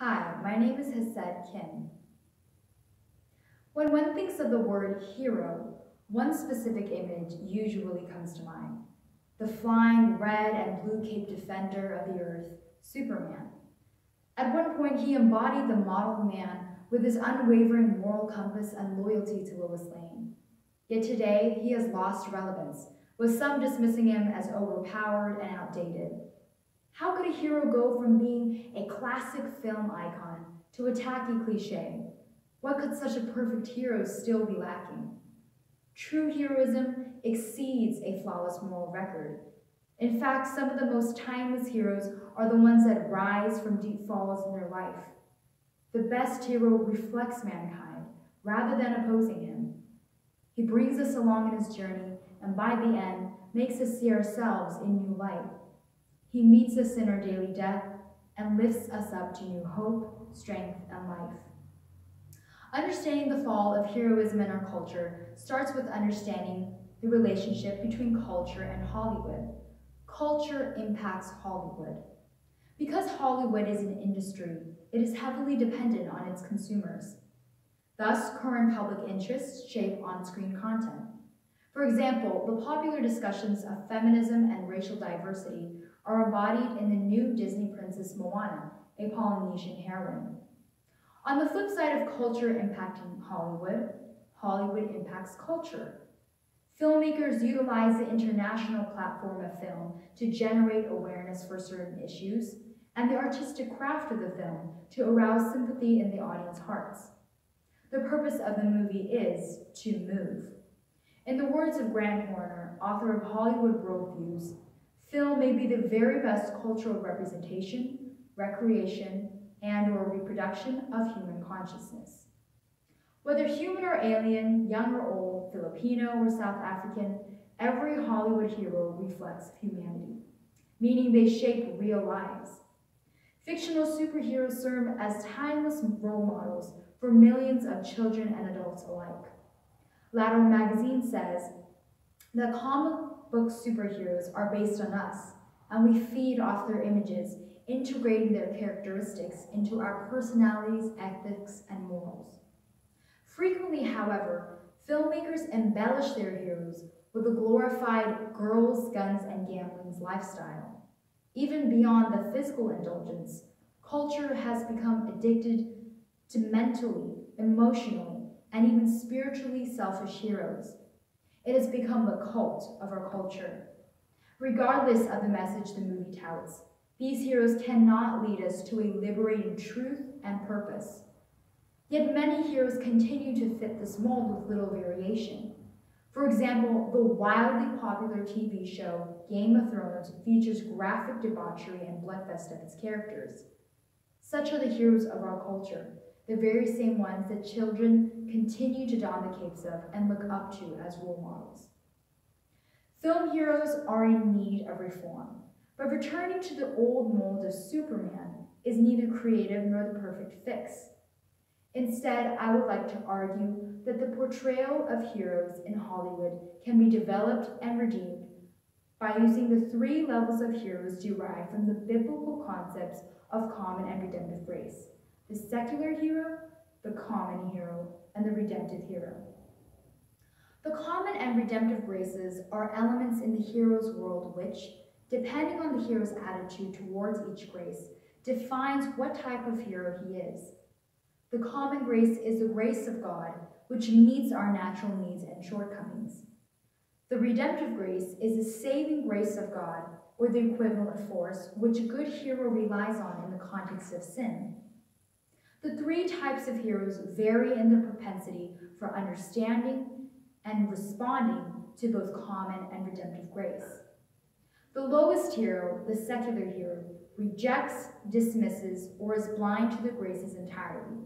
Hi, my name is Hesed Kim. When one thinks of the word hero, one specific image usually comes to mind. The flying red and blue cape defender of the earth, Superman. At one point, he embodied the model man with his unwavering moral compass and loyalty to Lois Lane. Yet today, he has lost relevance, with some dismissing him as overpowered and outdated. How could a hero go from being a classic film icon to a tacky cliche? What could such a perfect hero still be lacking? True heroism exceeds a flawless moral record. In fact, some of the most timeless heroes are the ones that rise from deep falls in their life. The best hero reflects mankind rather than opposing him. He brings us along in his journey and by the end makes us see ourselves in new light. He meets us in our daily death and lifts us up to new hope, strength, and life. Understanding the fall of heroism in our culture starts with understanding the relationship between culture and Hollywood. Culture impacts Hollywood. Because Hollywood is an industry, it is heavily dependent on its consumers. Thus, current public interests shape on-screen content. For example, the popular discussions of feminism and racial diversity are embodied in the new Disney princess Moana, a Polynesian heroine. On the flip side of culture impacting Hollywood, Hollywood impacts culture. Filmmakers utilize the international platform of film to generate awareness for certain issues, and the artistic craft of the film to arouse sympathy in the audience hearts. The purpose of the movie is to move. In the words of Grant Horner, author of Hollywood Worldviews, film may be the very best cultural representation, recreation, and or reproduction of human consciousness. Whether human or alien, young or old, Filipino or South African, every Hollywood hero reflects humanity, meaning they shape real lives. Fictional superheroes serve as timeless role models for millions of children and adults alike. Lateral Magazine says that comic book superheroes are based on us, and we feed off their images integrating their characteristics into our personalities, ethics, and morals. Frequently, however, filmmakers embellish their heroes with a glorified girls, guns, and gambling's lifestyle. Even beyond the physical indulgence, culture has become addicted to mentally, emotionally, and even spiritually selfish heroes. It has become the cult of our culture. Regardless of the message the movie touts, these heroes cannot lead us to a liberating truth and purpose. Yet many heroes continue to fit this mold with little variation. For example, the wildly popular TV show Game of Thrones features graphic debauchery and bloodfest of its characters. Such are the heroes of our culture, the very same ones that children continue to don the capes of and look up to as role models. Film heroes are in need of reform. But returning to the old mold of Superman is neither creative nor the perfect fix. Instead, I would like to argue that the portrayal of heroes in Hollywood can be developed and redeemed by using the three levels of heroes derived from the biblical concepts of common and redemptive grace. The secular hero, the common hero, and the redemptive hero. The common and redemptive graces are elements in the hero's world which, depending on the hero's attitude towards each grace, defines what type of hero he is. The common grace is the grace of God, which meets our natural needs and shortcomings. The redemptive grace is the saving grace of God, or the equivalent force, which a good hero relies on in the context of sin. The three types of heroes vary in their propensity for understanding and responding to both common and redemptive grace. The lowest hero, the secular hero, rejects, dismisses, or is blind to the graces entirely.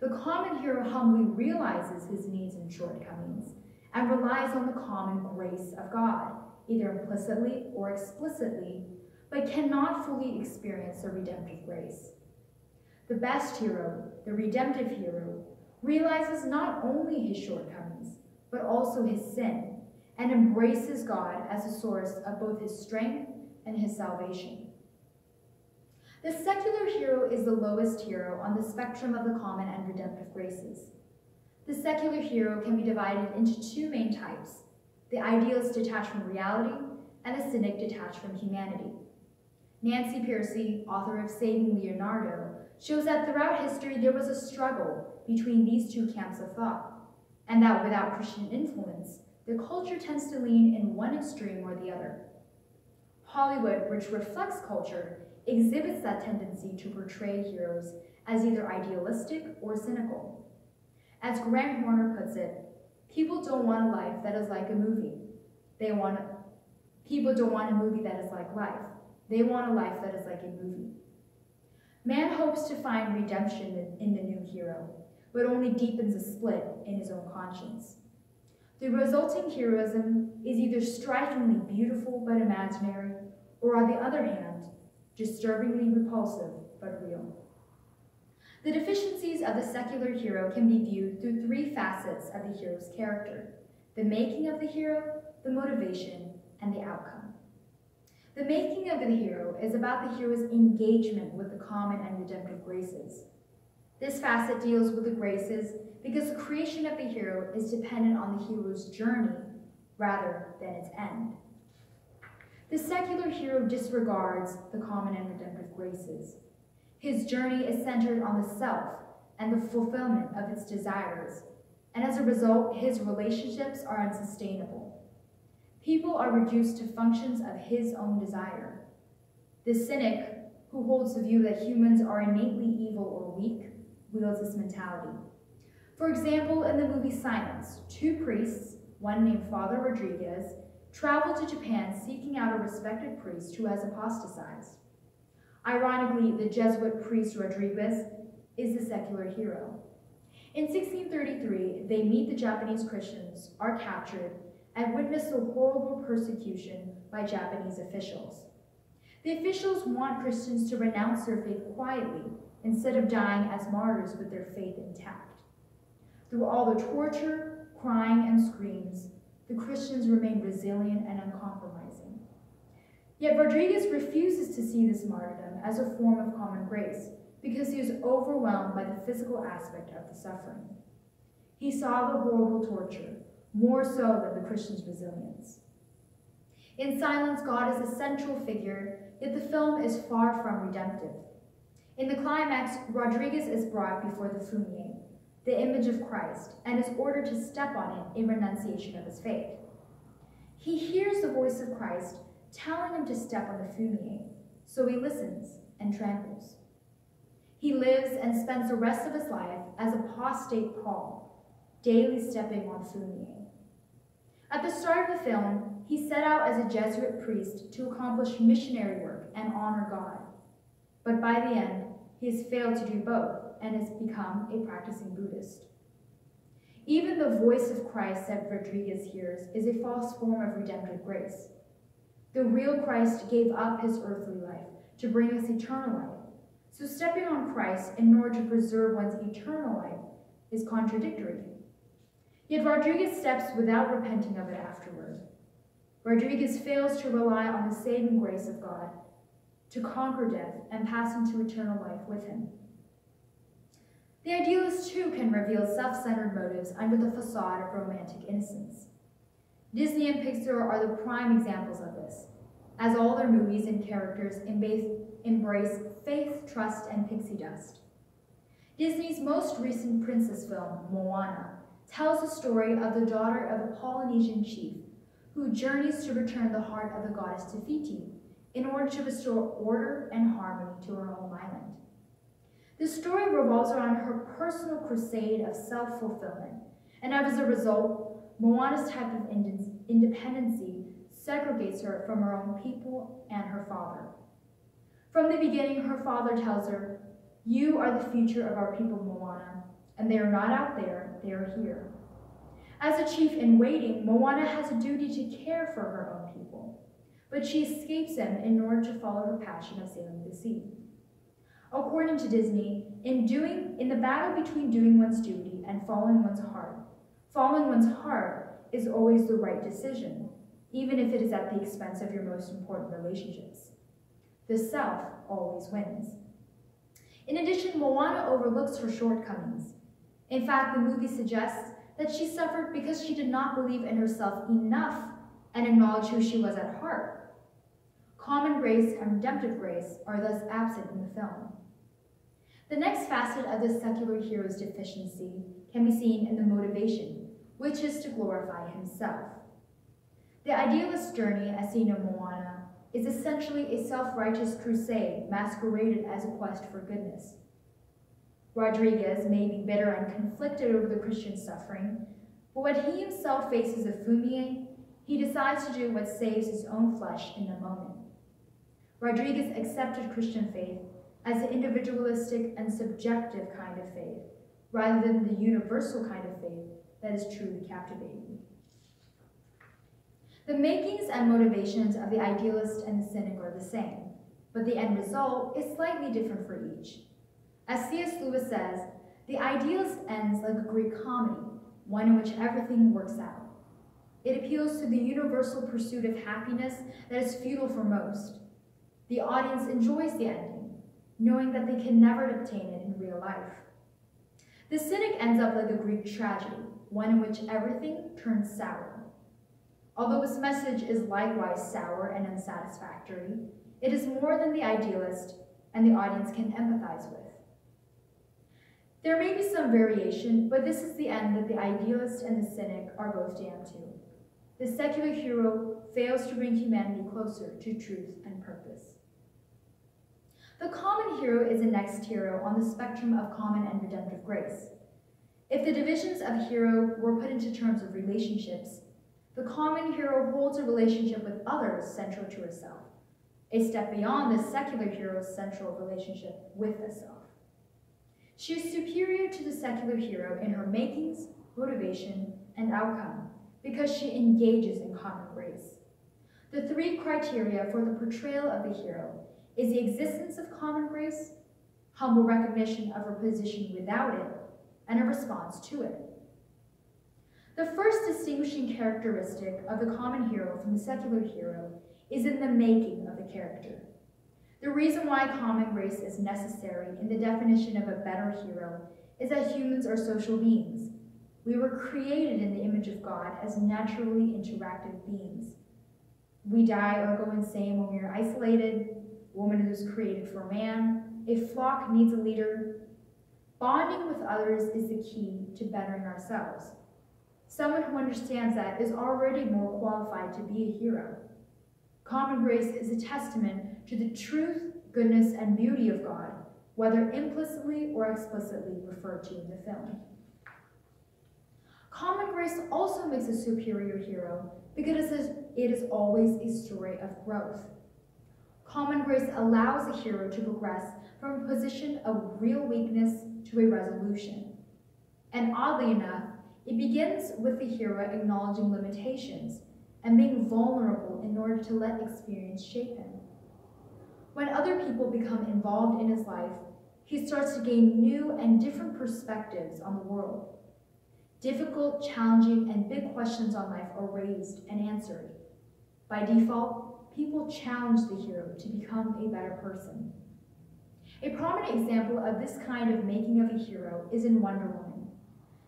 The common hero humbly realizes his needs and shortcomings and relies on the common grace of God, either implicitly or explicitly, but cannot fully experience the redemptive grace. The best hero, the redemptive hero, realizes not only his shortcomings, but also his sin and embraces God as a source of both his strength and his salvation. The secular hero is the lowest hero on the spectrum of the common and redemptive graces. The secular hero can be divided into two main types, the idealist detached from reality and the cynic detached from humanity. Nancy Pearcey, author of Saving Leonardo, shows that throughout history there was a struggle between these two camps of thought, and that without Christian influence, the culture tends to lean in one extreme or the other. Hollywood, which reflects culture, exhibits that tendency to portray heroes as either idealistic or cynical. As Grant Horner puts it, people don't want a life that is like a movie. They want people don't want a movie that is like life. They want a life that is like a movie. Man hopes to find redemption in the new hero, but only deepens a split in his own conscience. The resulting heroism is either strikingly beautiful but imaginary, or on the other hand, disturbingly repulsive but real. The deficiencies of the secular hero can be viewed through three facets of the hero's character, the making of the hero, the motivation, and the outcome. The making of the hero is about the hero's engagement with the common and redemptive graces. This facet deals with the graces because the creation of the hero is dependent on the hero's journey rather than its end. The secular hero disregards the common and redemptive graces. His journey is centered on the self and the fulfillment of its desires, and as a result, his relationships are unsustainable. People are reduced to functions of his own desire. The cynic, who holds the view that humans are innately evil or weak, wields this mentality. For example, in the movie Silence, two priests, one named Father Rodriguez, travel to Japan seeking out a respected priest who has apostatized. Ironically, the Jesuit priest Rodriguez is the secular hero. In 1633, they meet the Japanese Christians, are captured, and witnessed the horrible persecution by Japanese officials. The officials want Christians to renounce their faith quietly instead of dying as martyrs with their faith intact. Through all the torture, crying, and screams, the Christians remain resilient and uncompromising. Yet Rodriguez refuses to see this martyrdom as a form of common grace because he is overwhelmed by the physical aspect of the suffering. He saw the horrible torture, more so than the Christian's resilience. In Silence, God is a central figure, yet the film is far from redemptive. In the climax, Rodriguez is brought before the Fumie, the image of Christ, and is ordered to step on it in renunciation of his faith. He hears the voice of Christ telling him to step on the Fumie, so he listens and tramples. He lives and spends the rest of his life as apostate Paul, daily stepping on Fumie. At the start of the film, he set out as a Jesuit priest to accomplish missionary work and honor God. But by the end, he has failed to do both and has become a practicing Buddhist. Even the voice of Christ that Rodriguez hears is a false form of redemptive grace. The real Christ gave up his earthly life to bring us eternal life. So stepping on Christ in order to preserve one's eternal life is contradictory. Yet Rodriguez steps without repenting of it afterward. Rodriguez fails to rely on the saving grace of God to conquer death and pass into eternal life with him. The idealist too can reveal self-centered motives under the facade of romantic innocence. Disney and Pixar are the prime examples of this, as all their movies and characters embrace faith, trust, and pixie dust. Disney's most recent princess film, Moana, tells the story of the daughter of a Polynesian chief who journeys to return the heart of the goddess Te Fiti in order to restore order and harmony to her home island. The story revolves around her personal crusade of self-fulfillment, and as a result, Moana's type of independency segregates her from her own people and her father. From the beginning, her father tells her, you are the future of our people, Moana, and they are not out there, they are here. As a chief in waiting, Moana has a duty to care for her own people, but she escapes them in order to follow her passion of sailing the sea. According to Disney, in, doing, in the battle between doing one's duty and following one's heart, following one's heart is always the right decision, even if it is at the expense of your most important relationships. The self always wins. In addition, Moana overlooks her shortcomings. In fact, the movie suggests that she suffered because she did not believe in herself enough and acknowledge who she was at heart. Common grace and redemptive grace are thus absent in the film. The next facet of the secular hero's deficiency can be seen in the motivation, which is to glorify himself. The idealist journey, as seen in Moana, is essentially a self-righteous crusade masqueraded as a quest for goodness. Rodriguez may be bitter and conflicted over the Christian suffering, but when he himself faces a fumie, he decides to do what saves his own flesh in the moment. Rodriguez accepted Christian faith as an individualistic and subjective kind of faith, rather than the universal kind of faith that is truly captivating. The makings and motivations of the idealist and the cynic are the same, but the end result is slightly different for each. As C.S. Lewis says, the idealist ends like a Greek comedy, one in which everything works out. It appeals to the universal pursuit of happiness that is futile for most. The audience enjoys the ending, knowing that they can never obtain it in real life. The cynic ends up like a Greek tragedy, one in which everything turns sour. Although its message is likewise sour and unsatisfactory, it is more than the idealist and the audience can empathize with. There may be some variation, but this is the end that the idealist and the cynic are both damned to. The secular hero fails to bring humanity closer to truth and purpose. The common hero is the next hero on the spectrum of common and redemptive grace. If the divisions of hero were put into terms of relationships, the common hero holds a relationship with others central to herself, a step beyond the secular hero's central relationship with the self. She is superior to the secular hero in her makings, motivation, and outcome because she engages in common grace. The three criteria for the portrayal of the hero is the existence of common grace, humble recognition of her position without it, and a response to it. The first distinguishing characteristic of the common hero from the secular hero is in the making of the character. The reason why common grace is necessary in the definition of a better hero is that humans are social beings. We were created in the image of God as naturally interactive beings. We die or go insane when we are isolated. Woman who's created for man. A flock needs a leader. Bonding with others is the key to bettering ourselves. Someone who understands that is already more qualified to be a hero. Common grace is a testament to the truth, goodness, and beauty of God, whether implicitly or explicitly referred to in the film. Common grace also makes a superior hero because it is always a story of growth. Common grace allows a hero to progress from a position of real weakness to a resolution. And oddly enough, it begins with the hero acknowledging limitations and being vulnerable in order to let experience shape him. When other people become involved in his life, he starts to gain new and different perspectives on the world. Difficult, challenging, and big questions on life are raised and answered. By default, people challenge the hero to become a better person. A prominent example of this kind of making of a hero is in Wonder Woman.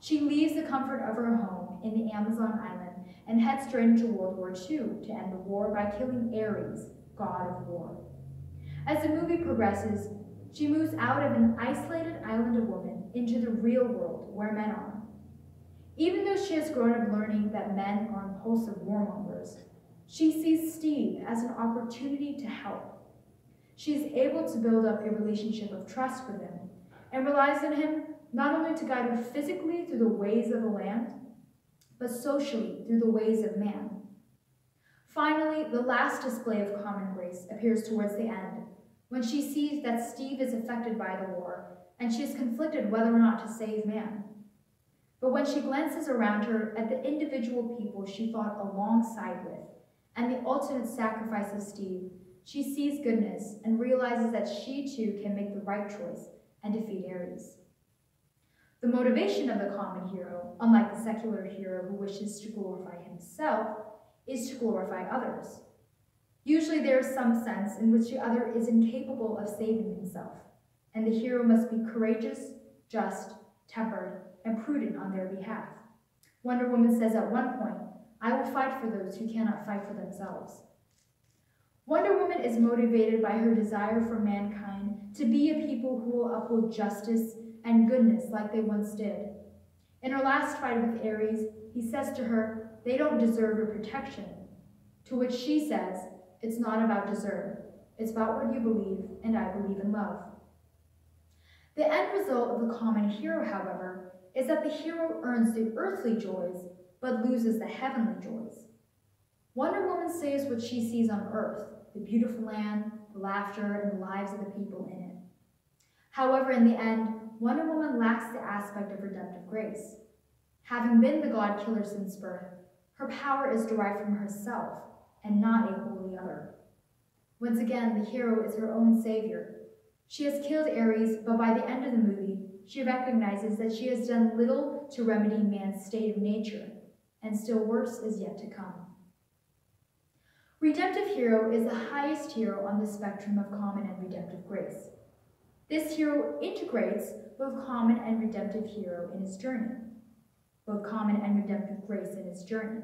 She leaves the comfort of her home in the Amazon island and heads straight into World War II to end the war by killing Ares, god of war. As the movie progresses, she moves out of an isolated island of woman into the real world where men are. Even though she has grown up learning that men are impulsive warmongers, she sees Steve as an opportunity to help. She is able to build up a relationship of trust with him and relies on him not only to guide her physically through the ways of the land, but socially through the ways of man. Finally, the last display of common grace appears towards the end, when she sees that Steve is affected by the war, and she is conflicted whether or not to save man. But when she glances around her at the individual people she fought alongside with, and the ultimate sacrifice of Steve, she sees goodness and realizes that she too can make the right choice and defeat Ares. The motivation of the common hero, unlike the secular hero who wishes to glorify himself, is to glorify others. Usually there is some sense in which the other is incapable of saving himself, and the hero must be courageous, just, tempered, and prudent on their behalf. Wonder Woman says at one point, I will fight for those who cannot fight for themselves. Wonder Woman is motivated by her desire for mankind to be a people who will uphold justice and goodness like they once did. In her last fight with Ares, he says to her, they don't deserve your protection. To which she says, it's not about deserve. It's about what you believe, and I believe in love. The end result of the common hero, however, is that the hero earns the earthly joys, but loses the heavenly joys. Wonder Woman saves what she sees on earth, the beautiful land, the laughter, and the lives of the people in it. However, in the end, Wonder Woman lacks the aspect of redemptive grace. Having been the god killer since birth, her power is derived from herself and not a holy other. Once again, the hero is her own savior. She has killed Ares, but by the end of the movie, she recognizes that she has done little to remedy man's state of nature, and still worse is yet to come. Redemptive hero is the highest hero on the spectrum of common and redemptive grace. This hero integrates both common and redemptive hero in his journey, both common and redemptive grace in his journey.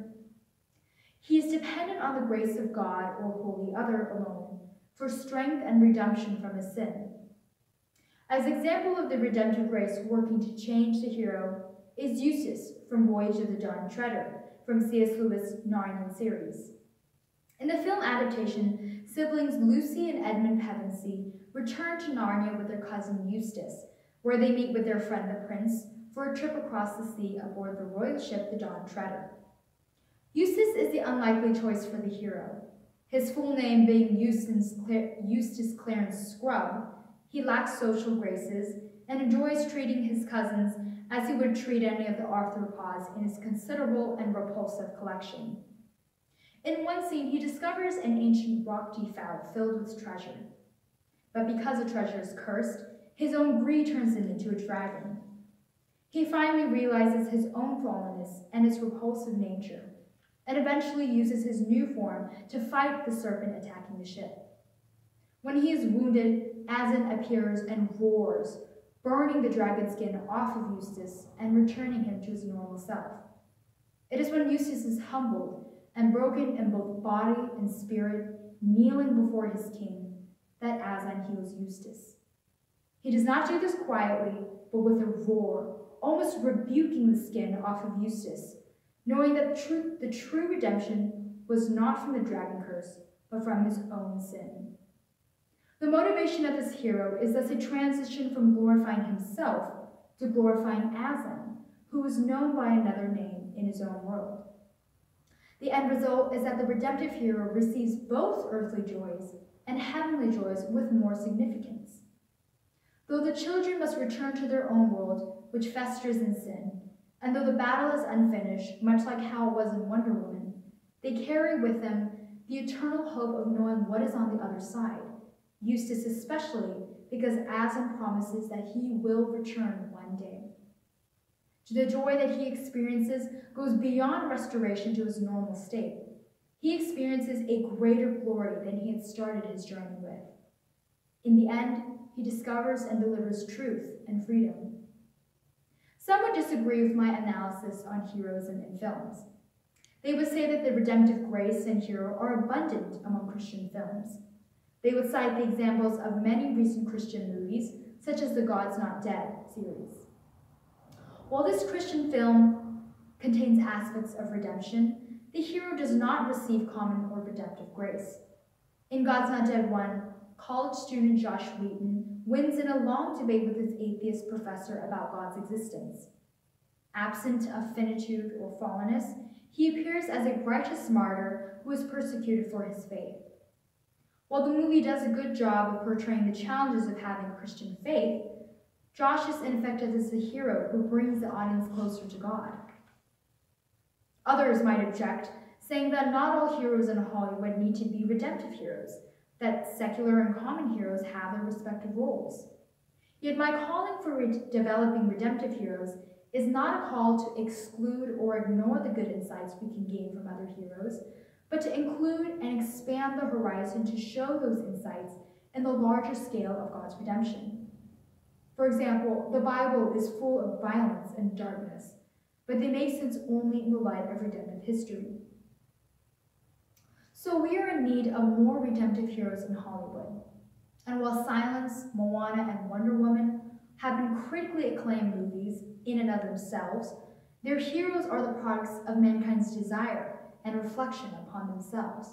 He is dependent on the grace of God or holy other alone for strength and redemption from his sin. As example of the redemptive grace working to change the hero is Eustace from Voyage of the Dawn Treader from C.S. Lewis' Narnian series. In the film adaptation, siblings Lucy and Edmund Pevensie return to Narnia with their cousin Eustace, where they meet with their friend the prince for a trip across the sea aboard the royal ship the Dawn Treader. Eustace is the unlikely choice for the hero. His full name being Eustace, Cla Eustace Clarence Scrubb, he lacks social graces and enjoys treating his cousins as he would treat any of the arthropods in his considerable and repulsive collection. In one scene, he discovers an ancient rock defile filled with treasure. But because the treasure is cursed, his own greed turns him into a dragon. He finally realizes his own fallenness and its repulsive nature, and eventually uses his new form to fight the serpent attacking the ship. When he is wounded, Aslan appears and roars, burning the dragon skin off of Eustace and returning him to his normal self. It is when Eustace is humbled and broken in both body and spirit, kneeling before his king, that Aslan heals Eustace. He does not do this quietly, but with a roar, almost rebuking the skin off of Eustace, knowing that the true, the true redemption was not from the dragon curse, but from his own sin. The motivation of this hero is thus a transition from glorifying himself to glorifying Aslan, who was known by another name in his own world. The end result is that the redemptive hero receives both earthly joys and heavenly joys with more significance. Though the children must return to their own world, which festers in sin, and though the battle is unfinished, much like how it was in Wonder Woman, they carry with them the eternal hope of knowing what is on the other side, Eustace especially because Aslan promises that he will return one day. To the joy that he experiences goes beyond restoration to his normal state. He experiences a greater glory than he had started his journey with. In the end, he discovers and delivers truth and freedom. Some would disagree with my analysis on heroism in films. They would say that the redemptive grace and hero are abundant among Christian films. They would cite the examples of many recent Christian movies, such as the God's Not Dead series. While this Christian film contains aspects of redemption, the hero does not receive common or redemptive grace. In God's Not Dead 1, college student Josh Wheaton wins in a long debate with his atheist professor about God's existence. Absent of finitude or fallenness, he appears as a righteous martyr who is persecuted for his faith. While the movie does a good job of portraying the challenges of having Christian faith, Josh is ineffective as the hero who brings the audience closer to God. Others might object, saying that not all heroes in Hollywood need to be redemptive heroes, that secular and common heroes have their respective roles. Yet my calling for re developing redemptive heroes is not a call to exclude or ignore the good insights we can gain from other heroes, but to include and expand the horizon to show those insights in the larger scale of God's redemption. For example, the Bible is full of violence and darkness, but they make sense only in the light of redemptive history. So we are in need of more redemptive heroes in Hollywood. And while Silence, Moana, and Wonder Woman have been critically acclaimed movies in and of themselves, their heroes are the products of mankind's desire and reflection upon themselves.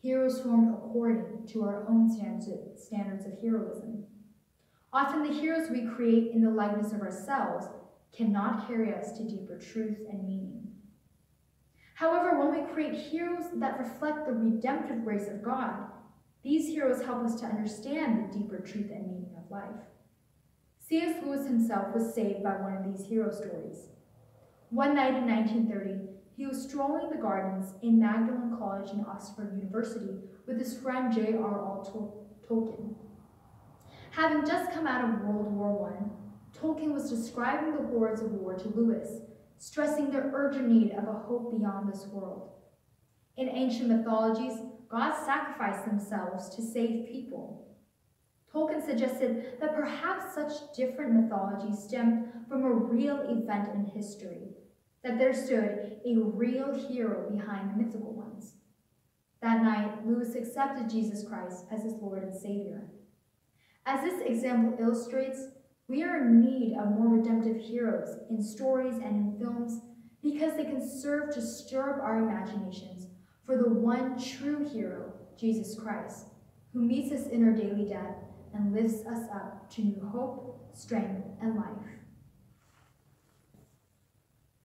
Heroes formed according to our own standards of heroism. Often the heroes we create in the likeness of ourselves cannot carry us to deeper truth and meaning. However, when we create heroes that reflect the redemptive grace of God, these heroes help us to understand the deeper truth and meaning of life. C.S. Lewis himself was saved by one of these hero stories. One night in 1930, he was strolling the gardens in Magdalen College in Oxford University with his friend J.R.R. Tolkien. Having just come out of World War I, Tolkien was describing the horrors of war to Lewis, stressing the urgent need of a hope beyond this world. In ancient mythologies, gods sacrificed themselves to save people. Tolkien suggested that perhaps such different mythologies stemmed from a real event in history, that there stood a real hero behind the mythical ones. That night, Lewis accepted Jesus Christ as his Lord and Savior. As this example illustrates, we are in need of more redemptive heroes in stories and in films because they can serve to stir up our imaginations for the one true hero, Jesus Christ, who meets us in our daily death and lifts us up to new hope, strength, and life.